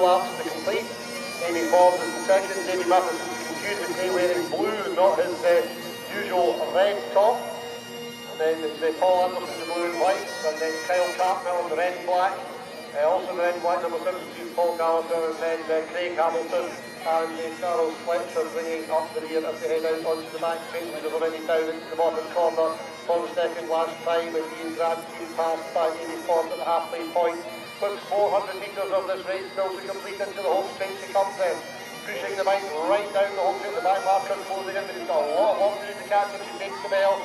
laps to complete. Amy Forbes is second, Davy Matheson confused with Day wearing blue, not his uh, usual red top. And then it's uh, Paul Anderson in the blue and white, and then Kyle Cartmel in the red and black. Uh, also in the red and white, number 17, Paul Gallagher, and then uh, Craig Hamilton and uh, Charles Fletcher bringing up the rear as they head out onto the back straight. We're already down the bottom corner the second last time, and Ian Grant being passed by Amy Forbes at the halfway point. With 400 metres of this race still to complete into the home straight to come then. Pushing the bike right down the home straight, the back marker closing in, but he's got a lot of work to catch if she takes the bell.